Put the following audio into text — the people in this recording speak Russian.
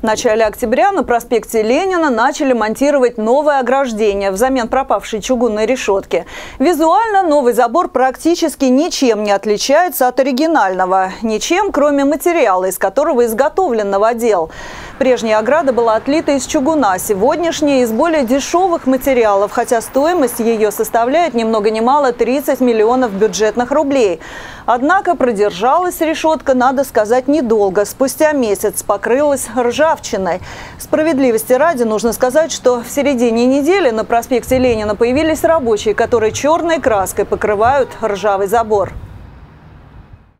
В начале октября на проспекте Ленина начали монтировать новое ограждение взамен пропавшей чугунной решетки. Визуально новый забор практически ничем не отличается от оригинального. Ничем, кроме материала, из которого изготовлен новодел. Прежняя ограда была отлита из чугуна, сегодняшняя из более дешевых материалов, хотя стоимость ее составляет ни много ни мало 30 миллионов бюджетных рублей. Однако продержалась решетка, надо сказать, недолго. Спустя месяц покрылась ржавчиной. Справедливости ради нужно сказать, что в середине недели на проспекте Ленина появились рабочие, которые черной краской покрывают ржавый забор.